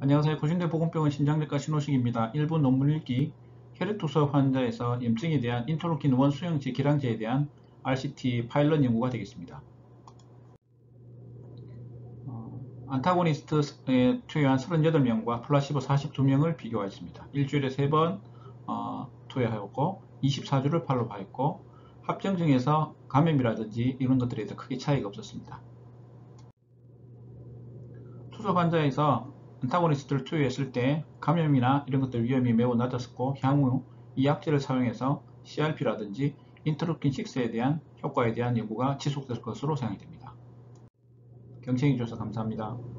안녕하세요. 고신대 보건병원 신장내과 신호식입니다. 1부 논문 읽기 혈액투석 환자에서 염증에 대한 인터루킨 1 수용체 기량제에 대한 RCT 파일럿 연구가 되겠습니다. 어, 안타고니스트에 투여한 38명과 플라시보 42명을 비교하였습니다. 일주일에 3번 어, 투여하였고 24주를 팔로우하였고 합병증에서 감염이라든지 이런 것들에 대해서 크게 차이가 없었습니다. 투석 환자에서 안타고니스트를 투여했을 때 감염이나 이런 것들 위험이 매우 낮았었고 향후 이 약제를 사용해서 CRP라든지 인터루킨 6에 대한 효과에 대한 연구가 지속될 것으로 생각됩니다. 경청해 주셔서 감사합니다.